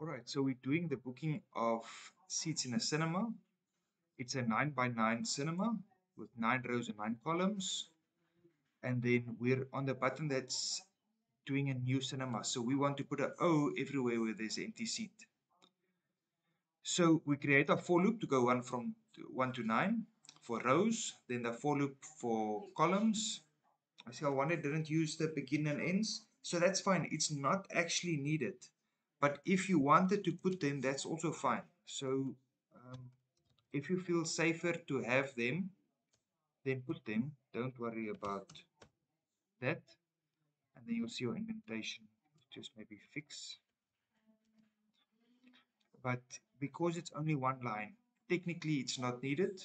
All right, so we're doing the booking of seats in a cinema. It's a nine by nine cinema with nine rows and nine columns. And then we're on the button that's doing a new cinema. So we want to put an O everywhere where there's an empty seat. So we create a for loop to go one from one to nine for rows, then the for loop for columns. I see I wanted didn't use the begin and ends. So that's fine. It's not actually needed. But if you wanted to put them, that's also fine. So um, if you feel safer to have them, then put them. Don't worry about that. And then you'll see your indentation. Just maybe fix. But because it's only one line, technically it's not needed.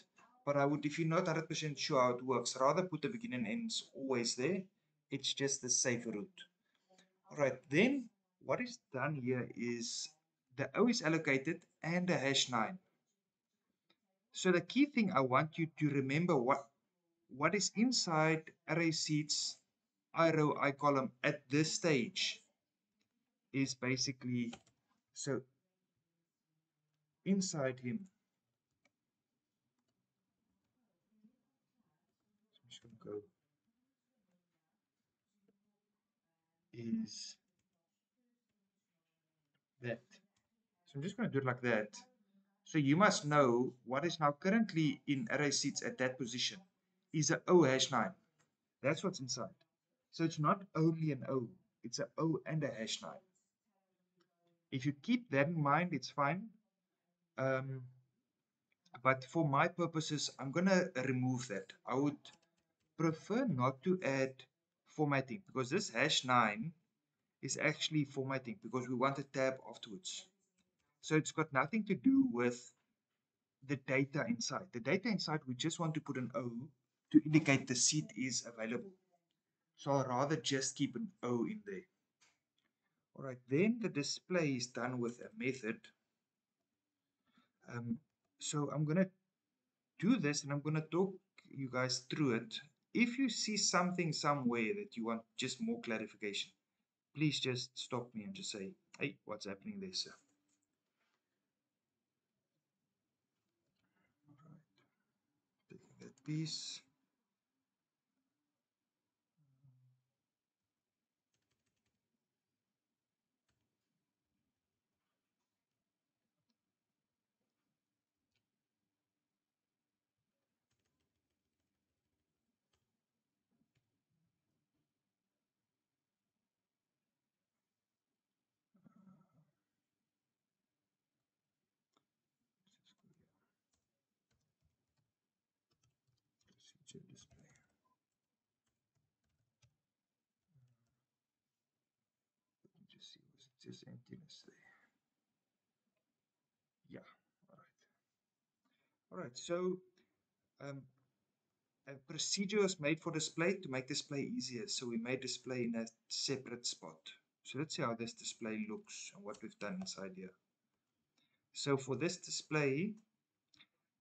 But I would, if you're not 100% sure how it works, rather put the beginning ends always there. It's just the safer route. All right, then what is done here is the O is allocated and the hash 9. So the key thing I want you to remember what what is inside array seats i row i column at this stage is basically so inside him is that. So I'm just going to do it like that. So you must know what is now currently in array seats at that position is a O hash 9. That's what's inside. So it's not only an O, it's a O and a hash 9. If you keep that in mind, it's fine. Um, but for my purposes, I'm going to remove that. I would prefer not to add formatting because this hash 9 is actually formatting because we want a tab afterwards. So it's got nothing to do with the data inside. The data inside, we just want to put an O to indicate the seat is available. So I'll rather just keep an O in there. All right, then the display is done with a method. Um, so I'm going to do this and I'm going to talk you guys through it. If you see something somewhere that you want just more clarification, please just stop me and just say, hey, what's happening there, sir? All right, taking that piece. Procedure display. Let me just see, Yeah, all right. All right, so um, a procedure was made for display to make display easier. So we made display in a separate spot. So let's see how this display looks and what we've done inside here. So for this display,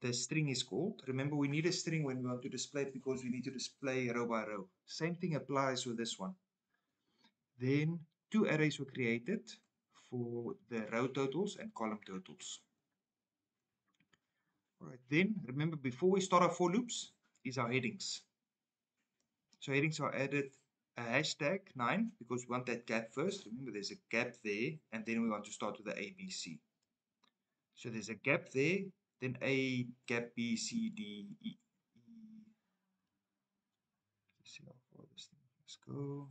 the string is called. Remember, we need a string when we want to display it because we need to display row by row. Same thing applies with this one. Then two arrays were created for the row totals and column totals. All right, then remember before we start our for loops is our headings. So headings are added a hashtag 9 because we want that gap first. Remember there's a gap there and then we want to start with the ABC. So there's a gap there, then A, gap B, C, D, E. Let's see how far this thing let's go.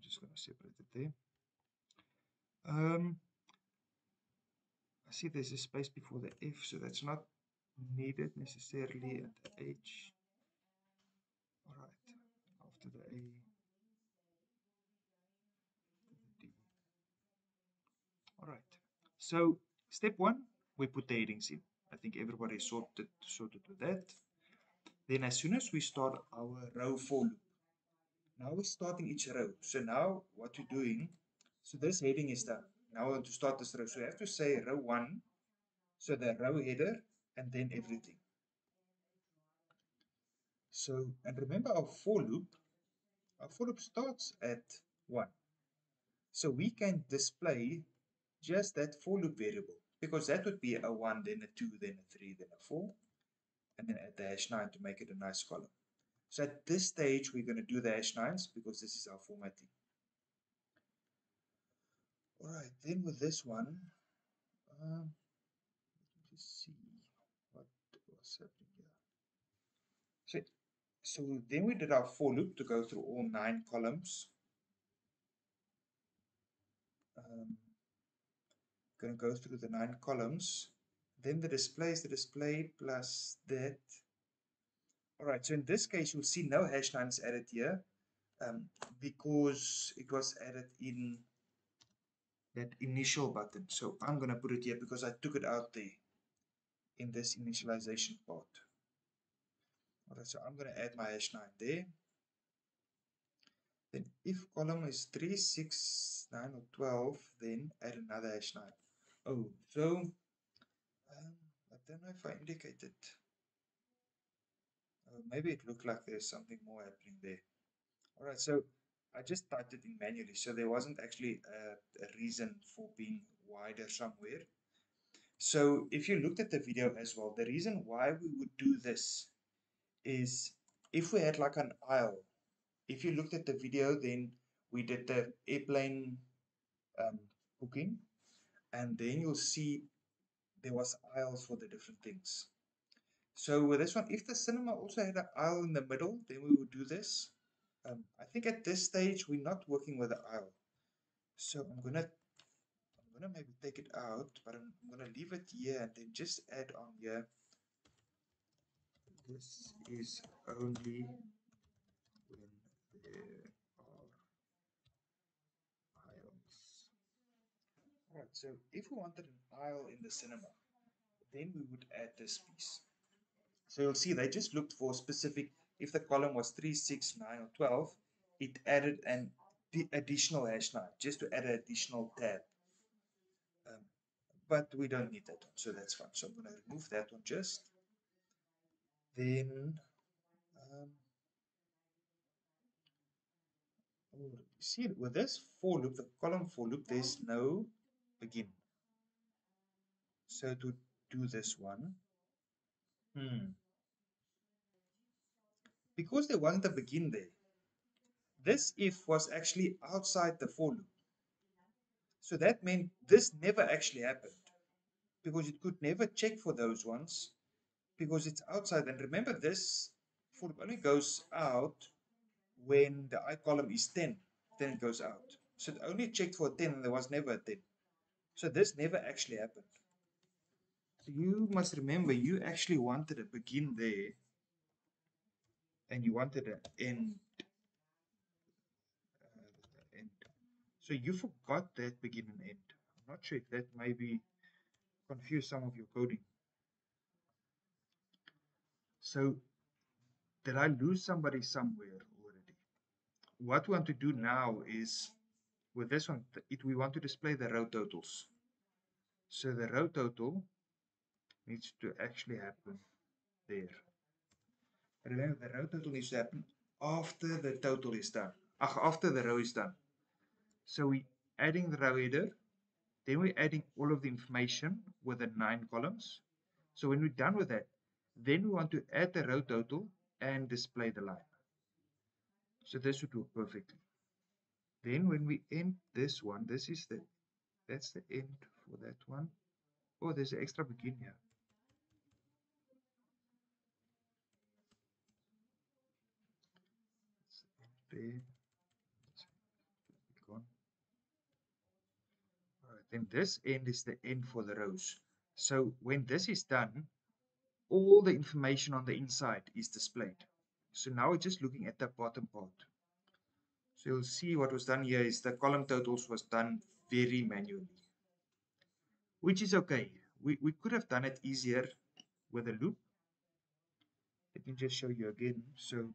I'm just going to separate it there. Um, I see there's a space before the F, so that's not needed necessarily at the H. All right, after the A, the D. All right, so step one, we put the headings in. I think everybody sorted sorted with that. Then as soon as we start our row for loop, now we're starting each row. So now what we're doing, so this heading is done. now I want to start this row. So I have to say row one, so the row header and then everything. So, and remember our for loop, our for loop starts at one. So we can display just that for loop variable because that would be a one, then a two, then a three, then a four, and then add the hash nine to make it a nice column. So at this stage, we're going to do the hash nines because this is our formatting. All right, then with this one, um, let me just see what was happening here. So, so then we did our for loop to go through all nine columns. Um, going to go through the nine columns. Then the display is the display plus that. All right, so in this case, you'll see no hash nines added here um, because it was added in that initial button. So I'm going to put it here because I took it out there in this initialization part. All right, so I'm going to add my hash line there. Then if column is 3, 6, 9 or 12, then add another hash line. Oh, so um, I don't know if I indicated. Oh, maybe it looked like there's something more happening there. All right, so I just typed it in manually, so there wasn't actually a, a reason for being wider somewhere. So if you looked at the video as well, the reason why we would do this is if we had like an aisle, if you looked at the video, then we did the airplane um, booking, and then you'll see there was aisles for the different things. So with this one, if the cinema also had an aisle in the middle, then we would do this. Um, I think at this stage we're not working with the aisle. So I'm gonna I'm gonna maybe take it out, but I'm, I'm gonna leave it here and then just add on here. This is only when there are aisles. Alright, so if we wanted an aisle in the cinema, then we would add this piece. So you'll see they just looked for specific if the column was 3, 6, 9, or 12, it added an additional hash 9 just to add an additional tab. Um, but we don't need that one, so that's fine. So I'm going to remove that one just. Then, um, oh, see with this for loop, the column for loop, there's no begin. So to do this one, hmm, because there wasn't a begin there, this if was actually outside the for loop. So that meant this never actually happened because it could never check for those ones because it's outside. And remember this for loop only goes out when the i column is 10, then it goes out. So it only checked for 10 and there was never a 10. So this never actually happened. So you must remember you actually wanted a begin there and you wanted an end. Uh, end. So you forgot that begin and end. I'm not sure if that maybe confuse some of your coding. So did I lose somebody somewhere already? What we want to do now is with this one, it, we want to display the row totals. So the row total needs to actually happen there. The row total needs to happen after the total is done. Ach, after the row is done. So we adding the row header, then we're adding all of the information with the nine columns. So when we're done with that, then we want to add the row total and display the line. So this would work perfectly. Then when we end this one, this is the, that's the end for that one. Oh, there's an extra begin here. There. Gone. Alright, then this end is the end for the rows. So when this is done, all the information on the inside is displayed. So now we're just looking at the bottom part. So you'll see what was done here is the column totals was done very manually. Which is okay. We, we could have done it easier with a loop. Let me just show you again. So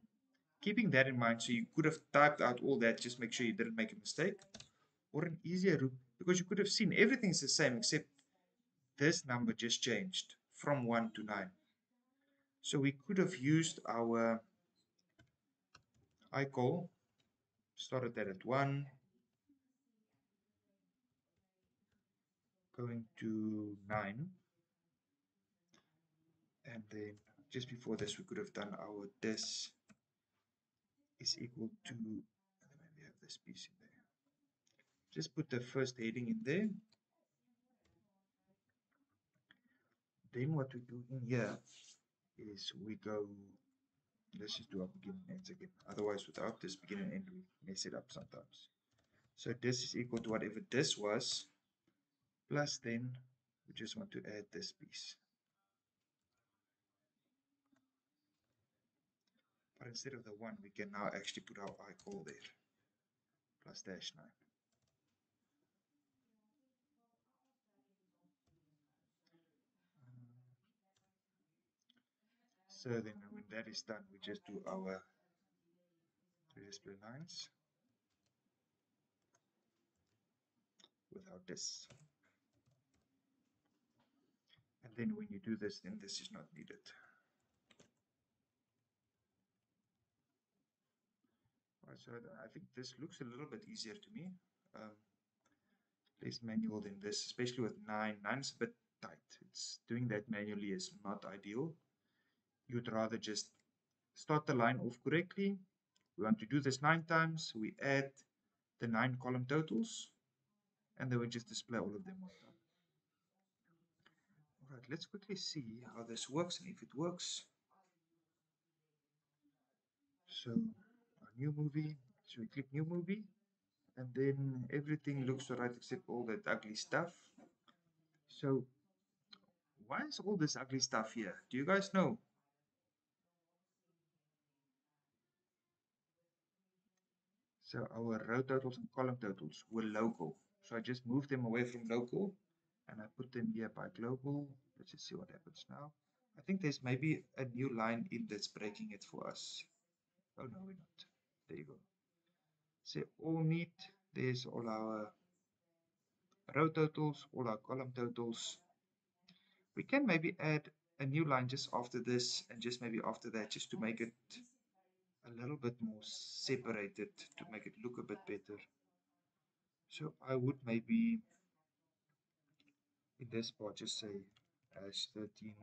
keeping that in mind, so you could have typed out all that, just make sure you didn't make a mistake. or an easier route because you could have seen everything's the same except this number just changed from 1 to 9. So we could have used our icall, started that at 1, going to 9, and then just before this we could have done our this is equal to, and then have this piece in there. Just put the first heading in there. Then what we do in here is we go, let's just do our beginning ends again. Otherwise, without this beginning end, we mess it up sometimes. So this is equal to whatever this was, plus then we just want to add this piece. But instead of the 1, we can now actually put our i call there, plus dash 9. Uh, so then when that is done, we just do our three display lines without this. And then when you do this, then this is not needed. So I think this looks a little bit easier to me. Um, less manual than this, especially with 9. 9 is a bit tight. It's doing that manually is not ideal you'd rather just start the line off correctly. We want to do this nine times. We add the nine column totals and then we just display all of them one time. All right, let's quickly see how this works and if it works. So new movie, so we click new movie and then everything looks alright except all that ugly stuff. So why is all this ugly stuff here? Do you guys know? So our row totals and column totals were local. So I just moved them away from local and I put them here by global. Let's just see what happens now. I think there's maybe a new line in that's breaking it for us. Oh no, we're not. There you go. Say all neat. There's all our row totals, all our column totals. We can maybe add a new line just after this and just maybe after that just to make it a little bit more separated to make it look a bit better. So I would maybe in this part just say hash 13.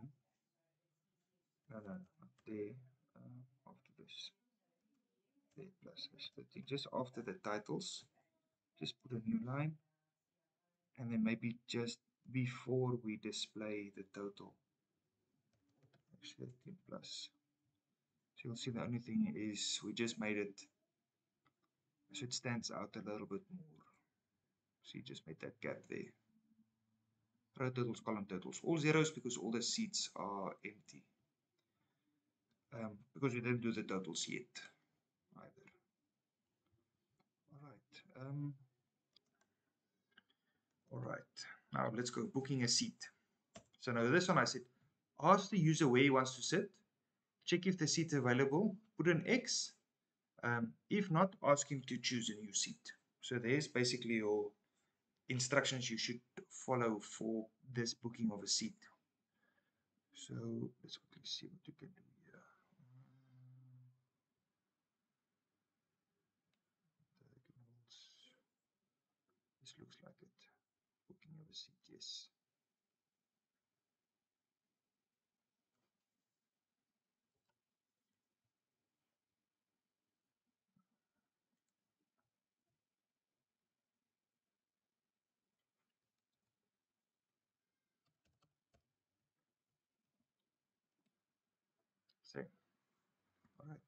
No, no, not there. Uh, after this. Plus hash 13. Just after the titles, just put a new line. And then maybe just before we display the total. Hash 13 plus so you'll see the only thing is we just made it so it stands out a little bit more. So you just made that gap there. Row totals, column totals, all zeros because all the seats are empty. Um, because we didn't do the totals yet either. Um, Alright. Now let's go booking a seat. So now this one I said, ask the user where he wants to sit check if the seat is available, put an X. Um, if not, ask him to choose a new seat. So there's basically your instructions you should follow for this booking of a seat. So let's quickly see what you can do here. This looks like it. Booking of a seat, yes. All right.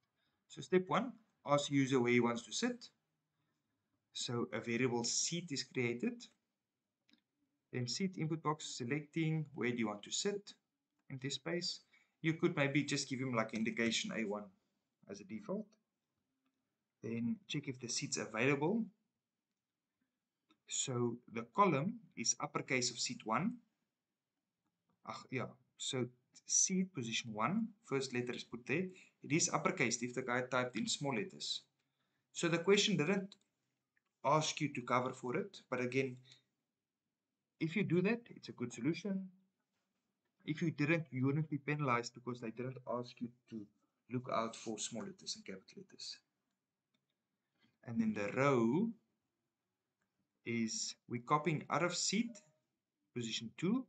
So step one, ask user where he wants to sit. So a variable seat is created. Then seat input box selecting where do you want to sit in this space. You could maybe just give him like indication A1 as a default. Then check if the seat's available. So the column is uppercase of seat 1. Ach, yeah, so seat position 1, first letter is put there. It is uppercase if the guy typed in small letters. So the question didn't ask you to cover for it. But again, if you do that, it's a good solution. If you didn't, you wouldn't be penalized because they didn't ask you to look out for small letters and capital letters. And then the row is we're copying out of seed, position 2,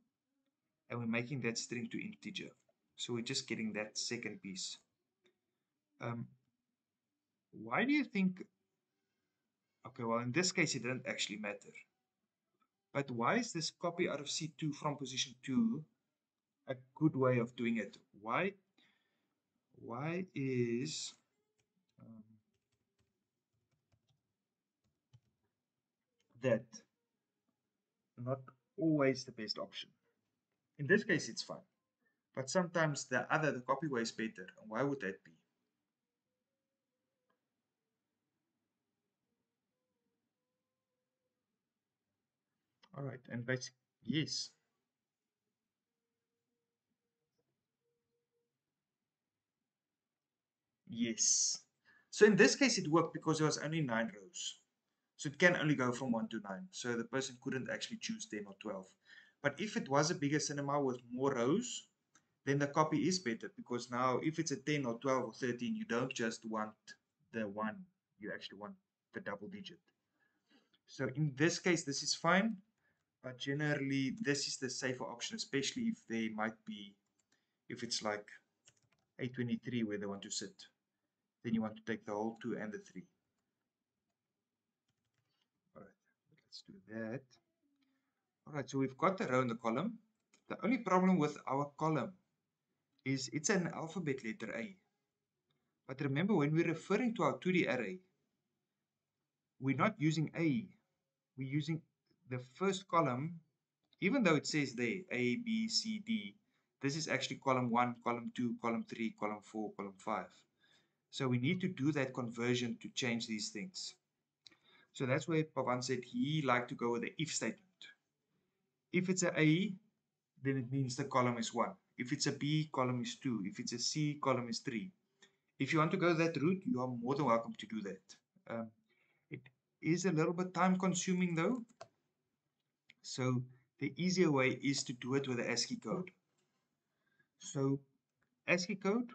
and we're making that string to integer. So we're just getting that second piece. Um, why do you think, okay, well, in this case, it didn't actually matter. But why is this copy out of C2 from position 2 a good way of doing it? Why, why is um, that not always the best option? In this case, it's fine. But sometimes the other, the copy way is better. And why would that be? All right, and basically, yes. Yes. So in this case, it worked because there was only nine rows. So it can only go from 1 to 9. So the person couldn't actually choose 10 or 12. But if it was a bigger cinema with more rows, then the copy is better because now if it's a 10 or 12 or 13, you don't just want the one, you actually want the double digit. So in this case, this is fine, but generally this is the safer option, especially if they might be, if it's like A23 where they want to sit, then you want to take the whole 2 and the 3. All right, let's do that. All right, so we've got the row and the column. The only problem with our column is it's an alphabet letter A. But remember, when we're referring to our 2D array, we're not using A. We're using the first column, even though it says there A, B, C, D, this is actually column 1, column 2, column 3, column 4, column 5. So we need to do that conversion to change these things. So that's where Pavan said he liked to go with the if statement. If it's a A, then it means the column is 1. If it's a B, column is 2. If it's a C, column is 3. If you want to go that route, you are more than welcome to do that. Um, it is a little bit time consuming though. So the easier way is to do it with the ASCII code. So ASCII code,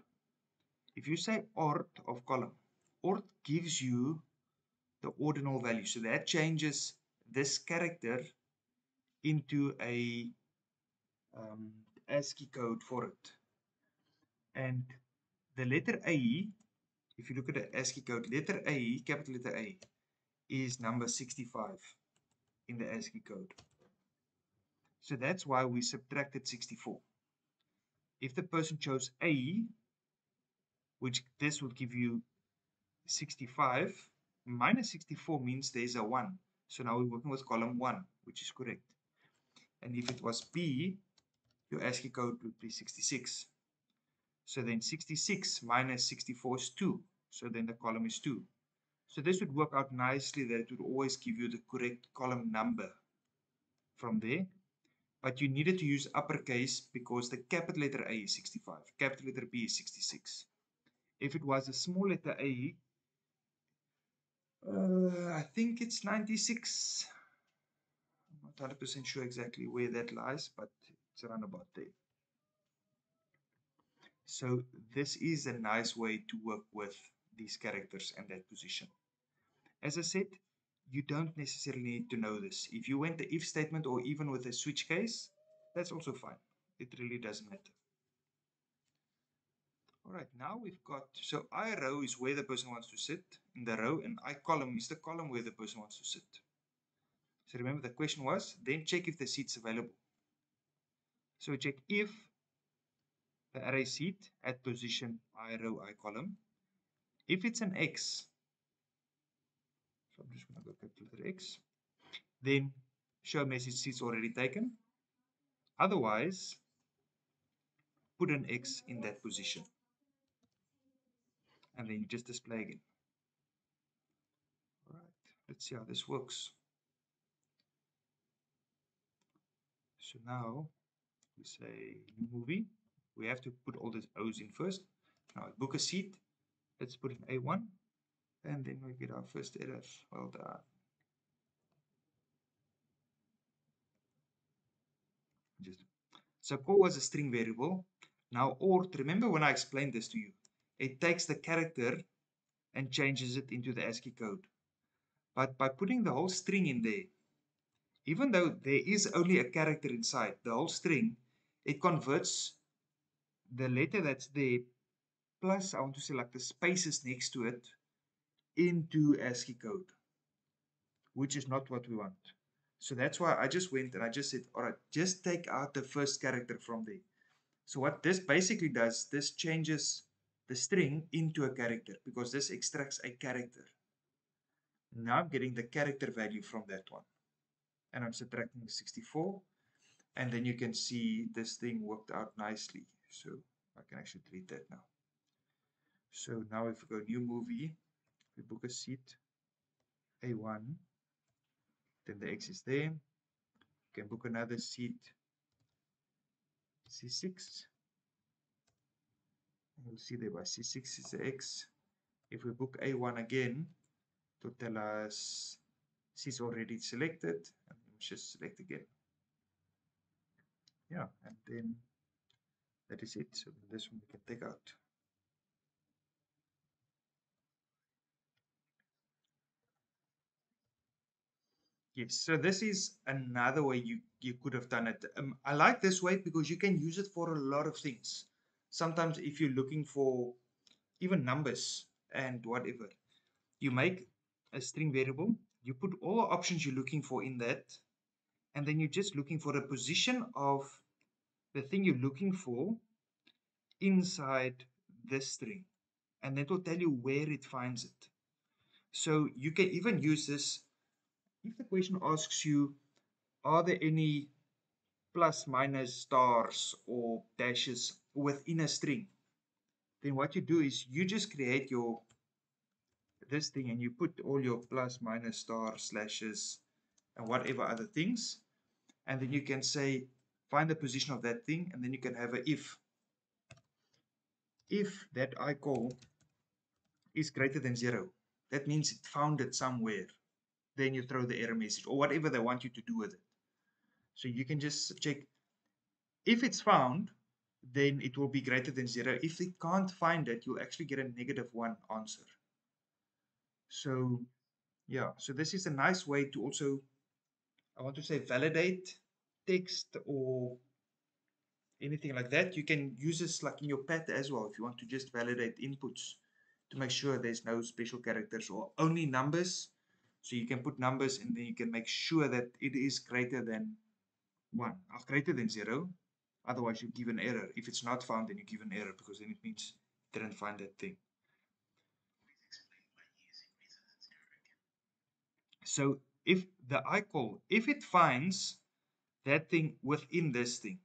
if you say ord of column, ord gives you the ordinal value. So that changes this character into a um, ASCII code for it. And the letter A, if you look at the ASCII code, letter A, capital letter A, is number 65 in the ASCII code. So that's why we subtracted 64. If the person chose A, which this would give you 65, minus 64 means there's a 1. So now we're working with column 1, which is correct. And if it was B, your ASCII code would be 66. So then 66 minus 64 is 2. So then the column is 2. So this would work out nicely that it would always give you the correct column number from there. But you needed to use uppercase because the capital letter A is 65. Capital letter B is 66. If it was a small letter A, uh, I think it's 96. I'm not 100% sure exactly where that lies, but it's around about there. So this is a nice way to work with these characters and that position. As I said, you don't necessarily need to know this. If you went the if statement or even with a switch case, that's also fine. It really doesn't matter. All right, now we've got, so I row is where the person wants to sit in the row and I column is the column where the person wants to sit. So remember the question was, then check if the seat's available. So check if the array seat at position i row i column. If it's an x, so I'm just going to go capital x, then show message seats already taken. Otherwise, put an x in that position. And then you just display again. All right, let's see how this works. So now we say new movie. We have to put all these O's in first. Now book a seat. Let's put an A1. And then we get our first edit. Well done. Just so call was a string variable. Now ORD, remember when I explained this to you, it takes the character and changes it into the ASCII code. But by putting the whole string in there, even though there is only a character inside the whole string, it converts the letter that's there plus I want to select the spaces next to it into ASCII code, which is not what we want. So that's why I just went and I just said, all right, just take out the first character from there. So what this basically does, this changes the string into a character because this extracts a character. Now I'm getting the character value from that one. And I'm subtracting 64. And then you can see this thing worked out nicely. So I can actually delete that now. So now if we go new movie, we book a seat A1, then the X is there. We can book another seat C6. You'll see there by C6 is the X. If we book A1 again, to tell us C is already selected, and just select again. Yeah, and then that is it. So this one we can take out. Yes, so this is another way you, you could have done it. Um, I like this way because you can use it for a lot of things. Sometimes if you're looking for even numbers and whatever, you make a string variable, you put all the options you're looking for in that, and then you're just looking for the position of the thing you're looking for inside this string. And that will tell you where it finds it. So you can even use this if the question asks you, are there any plus, minus, stars, or dashes within a string, then what you do is you just create your this thing and you put all your plus, minus, stars, slashes, and whatever other things. And then you can say, find the position of that thing, and then you can have a if. If that I call is greater than zero, that means it found it somewhere then you throw the error message or whatever they want you to do with it. So you can just check if it's found, then it will be greater than zero. If it can't find it, you'll actually get a negative one answer. So yeah, so this is a nice way to also, I want to say validate text or anything like that. You can use this like in your path as well if you want to just validate inputs to make sure there's no special characters or only numbers so you can put numbers and then you can make sure that it is greater than 1, or greater than 0. Otherwise, you give an error. If it's not found, then you give an error because then it means it didn't find that thing. So if the I call, if it finds that thing within this thing,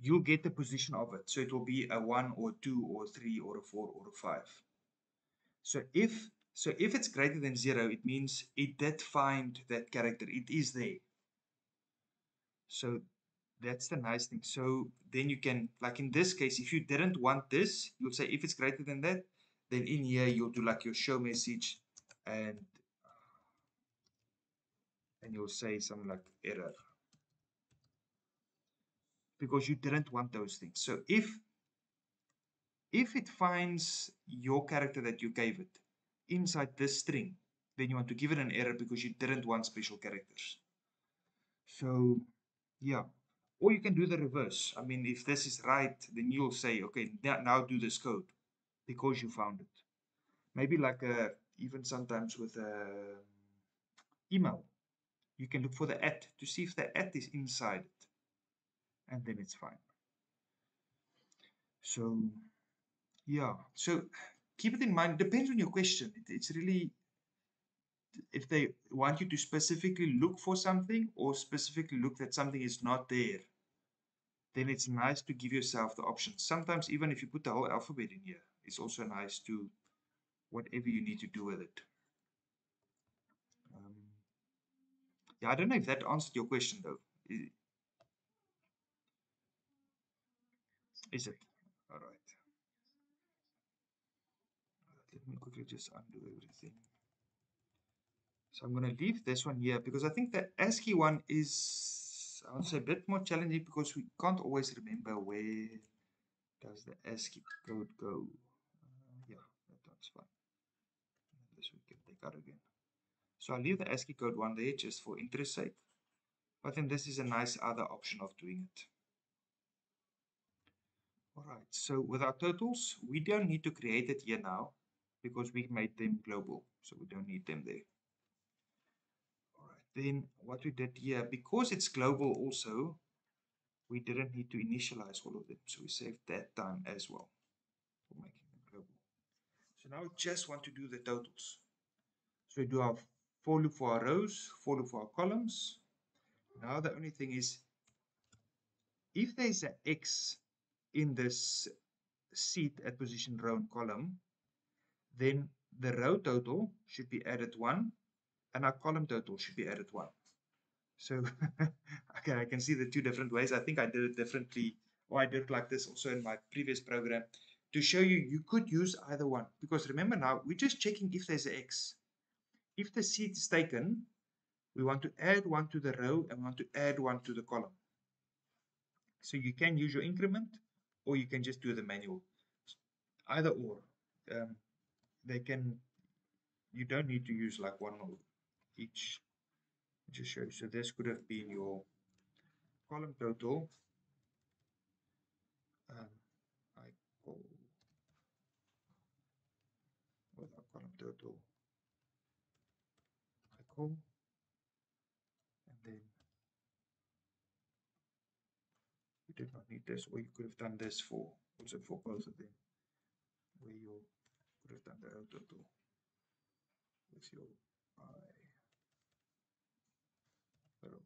you'll get the position of it. So it will be a 1 or 2 or 3 or a 4 or a 5. So if so if it's greater than 0, it means it did find that character. It is there. So that's the nice thing. So then you can, like in this case, if you didn't want this, you'll say if it's greater than that, then in here you'll do like your show message and and you'll say something like error because you didn't want those things. So if if it finds your character that you gave it, inside this string, then you want to give it an error because you didn't want special characters. So, yeah. Or you can do the reverse. I mean, if this is right, then you'll say, okay, now do this code because you found it. Maybe like a, even sometimes with a email, you can look for the at to see if the at is inside it. And then it's fine. So, yeah. So keep it in mind. Depends on your question. It, it's really if they want you to specifically look for something or specifically look that something is not there, then it's nice to give yourself the option. Sometimes even if you put the whole alphabet in here, it's also nice to whatever you need to do with it. Yeah, I don't know if that answered your question though. Is it? All right. let me quickly just undo everything. So I'm going to leave this one here because I think the ASCII one is I would say a bit more challenging because we can't always remember where does the ASCII code go. Uh, yeah, that one's fine. This we can take out again. So I'll leave the ASCII code one there just for interest sake. But then this is a nice other option of doing it. Alright, so with our totals, we don't need to create it here now because we made them global, so we don't need them there. Alright, then what we did here, because it's global also, we didn't need to initialize all of them, so we saved that time as well for making them global. So now we just want to do the totals. So we do our for loop for our rows, for loop for our columns. Now the only thing is, if there's an X in this seat at position row and column, then the row total should be added 1 and our column total should be added 1. So, okay, I can see the two different ways. I think I did it differently, or I did it like this also in my previous program, to show you you could use either one. Because remember now, we're just checking if there's an X. If the seat is taken, we want to add one to the row and want to add one to the column. So you can use your increment or you can just do the manual. Either or. Um, they can, you don't need to use like one or each. Just show. So this could have been your column total. Um, I call our column total. And then you did not need this or you could have done this for also for both of them where you could have done the L total with your row.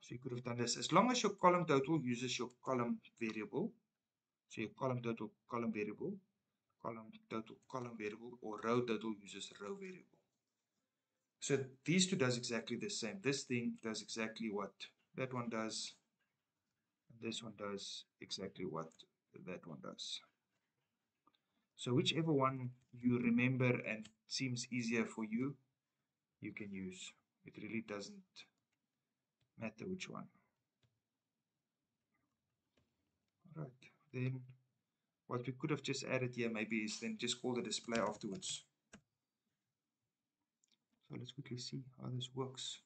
So you could have done this as long as your column total uses your column variable. So your column total column variable, column total column variable, or row total uses row variable. So these two does exactly the same. This thing does exactly what that one does. This one does exactly what that one does. So whichever one you remember and seems easier for you, you can use. It really doesn't matter which one. Alright, then what we could have just added here maybe is then just call the display afterwards. So let's quickly see how this works.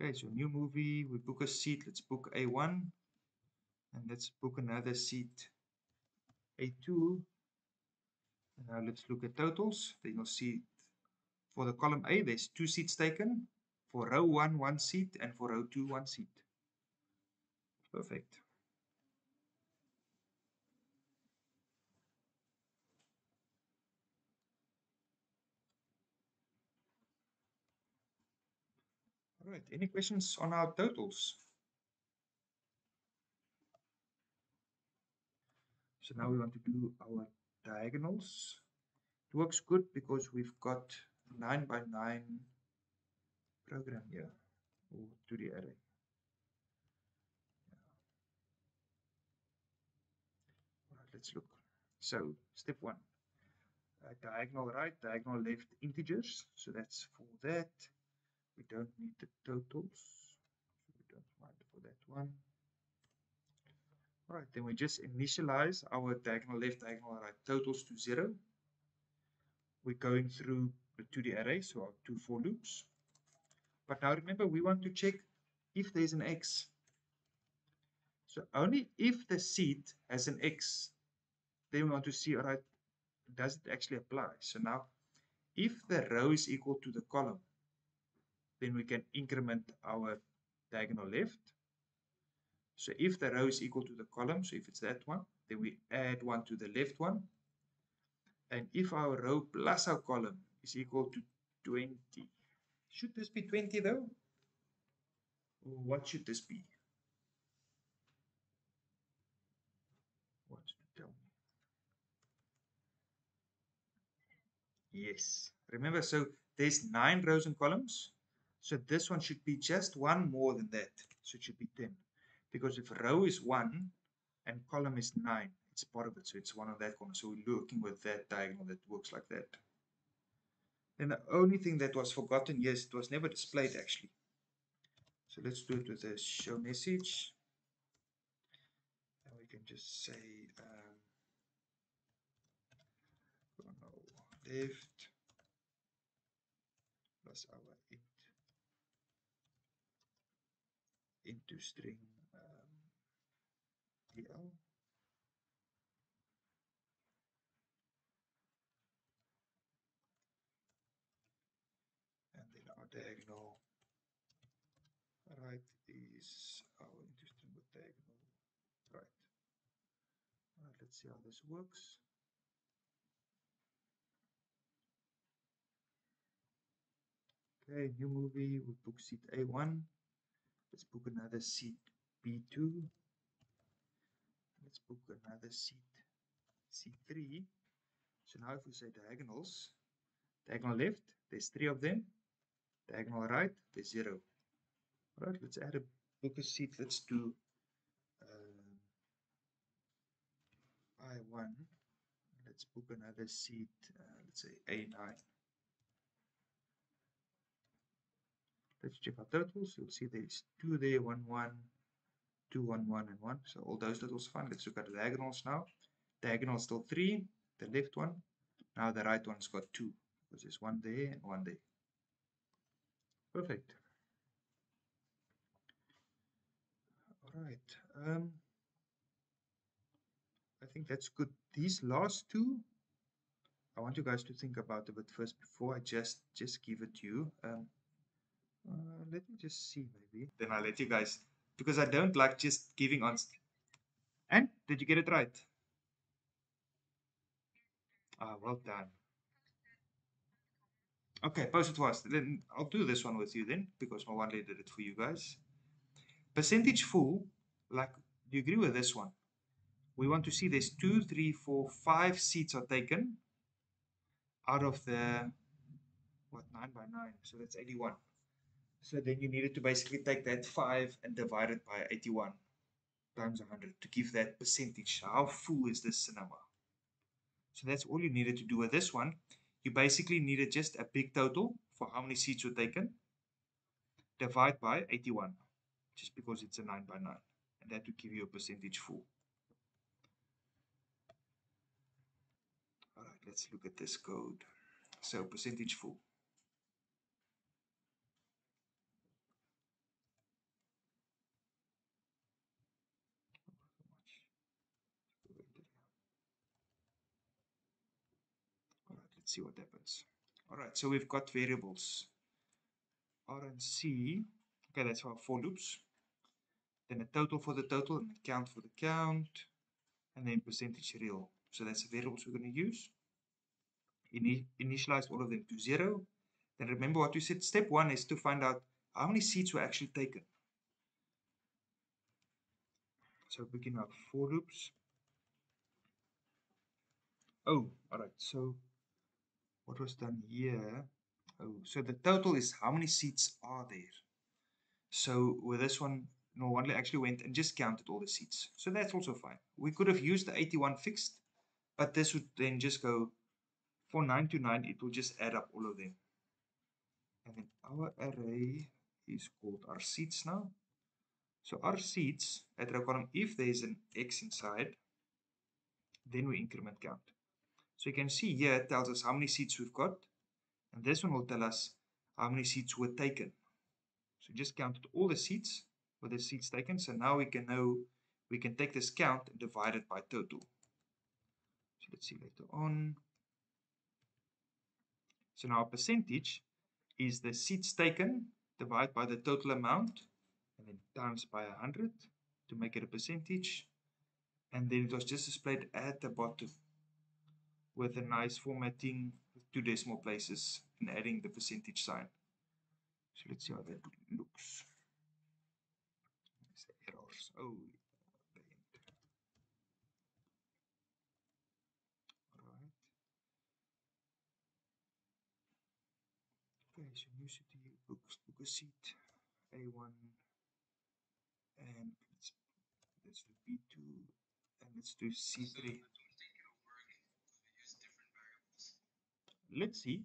Okay, so new movie, we book a seat, let's book A1 and let's book another seat A2 now let's look at totals. Then you'll see for the column A, there's two seats taken. For row 1, one seat. And for row 2, one seat. Perfect. Right, any questions on our totals? So now we want to do our diagonals. It works good because we've got 9 by 9 program here or 2D array. All right, let's look. So step one, uh, diagonal right, diagonal left integers. So that's for that. We don't need the totals. So we don't mind for that one. All right, then we just initialize our diagonal left, diagonal right totals to zero. We're going through the 2D array, so our two for loops. But now remember, we want to check if there's an x. So only if the seat has an x, then we want to see, all right, does it actually apply? So now, if the row is equal to the column, then we can increment our diagonal left. So if the row is equal to the column, so if it's that one, then we add one to the left one. And if our row plus our column is equal to 20, should this be 20 though? What should this be? What should tell me? Yes. Remember, so there's nine rows and columns. So this one should be just one more than that. So it should be 10 because if row is 1 and column is 9, it's part of it, so it's one of that column. So we're looking with that diagonal that works like that. Then the only thing that was forgotten, yes, it was never displayed actually. So let's do it with a show message. And we can just say um, left plus our into string um, DL. And then our diagonal right is our interesting with diagonal right. Alright, let's see how this works. Okay, new movie, we book seat A1. Let's book another seat B2. Let's book another seat C3. So now if we say diagonals, diagonal left, there's three of them. Diagonal right, there's zero. All right, let's add a book a seat. Let's do um, I1. Let's book another seat, uh, let's say A9. Let's check our totals. You'll see there's two there, one, one, two, one, one, and one. So all those totals fine. Let's look at the diagonals now. Diagonal still three, the left one. Now the right one's got two, because there's one there and one there. Perfect. All right. Um, I think that's good. These last two, I want you guys to think about a bit first before I just just give it to you. Um, uh, let me just see maybe. Then I'll let you guys because I don't like just giving on. And did you get it right? Ah, well done. Okay, post it was. Then I'll do this one with you then because my one did it for you guys. Percentage full, like, do you agree with this one? We want to see there's two, three, four, five seats are taken out of the, what, 9 by 9. So that's 81. So then you needed to basically take that 5 and divide it by 81 times 100 to give that percentage. How full is this cinema? So that's all you needed to do with this one. You basically needed just a big total for how many seats were taken. Divide by 81, just because it's a 9 by 9. And that would give you a percentage full. Alright, let's look at this code. So percentage full. Let's see what happens. All right, so we've got variables R and C. Okay, that's our for loops. Then a total for the total and a count for the count. And then percentage real. So that's the variables we're going to use. Ini initialize all of them to zero. Then remember what we said. Step one is to find out how many seats were actually taken. So begin our for loops. Oh, all right. So what was done here? Oh so the total is how many seats are there? So with this one no one actually went and just counted all the seats. So that's also fine. We could have used the 81 fixed but this would then just go for 9 to 9 it will just add up all of them. And then our array is called our seats now. So our seats at row column if there is an x inside then we increment count so you can see here it tells us how many seats we've got. And this one will tell us how many seats were taken. So just counted all the seats with the seats taken. So now we can know, we can take this count and divide it by total. So let's see later on. So now a percentage is the seats taken divided by the total amount and then times by 100 to make it a percentage. And then it was just displayed at the bottom with a nice formatting with two decimal places and adding the percentage sign. So let's see how that looks. errors. Oh, end. Alright. Okay, so new city books book a seat A1 and let's let's do B2 and let's do C3. Let's see.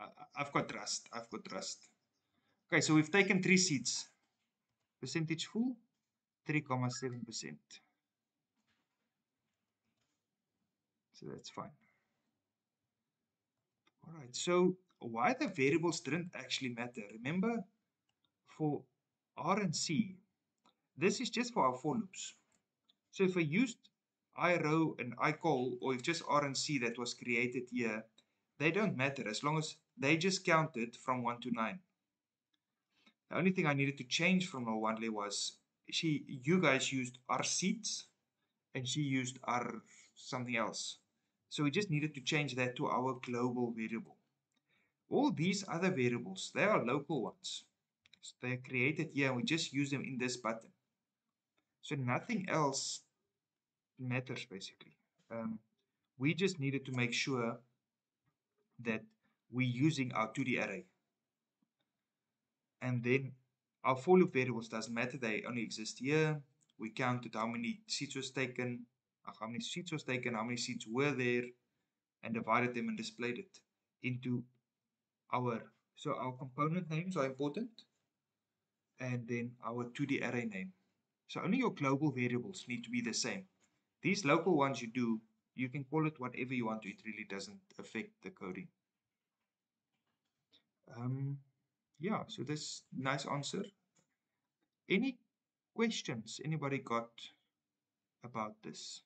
Uh, I've got trust. I've got trust. Okay, so we've taken three seats. Percentage full, 3.7%. So that's fine. All right, so why the variables didn't actually matter. Remember, for R and C, this is just for our for loops. So if I used I row and I call, or if just R and C that was created here, they don't matter as long as they just counted from 1 to 9. The only thing I needed to change from Nwandle was she, you guys used seats and she used R something else. So we just needed to change that to our global variable. All these other variables, they are local ones. So they're created here and we just use them in this button. So nothing else matters basically. Um, we just needed to make sure that we're using our 2D array. And then our for loop variables doesn't matter, they only exist here. We counted how many seats was taken, uh, how many seats was taken, how many seats were there, and divided them and displayed it into our, so our component names are important, and then our 2D array name. So only your global variables need to be the same. These local ones you do, you can call it whatever you want to, it really doesn't affect the coding. Um, yeah, so this nice answer. Any questions anybody got about this?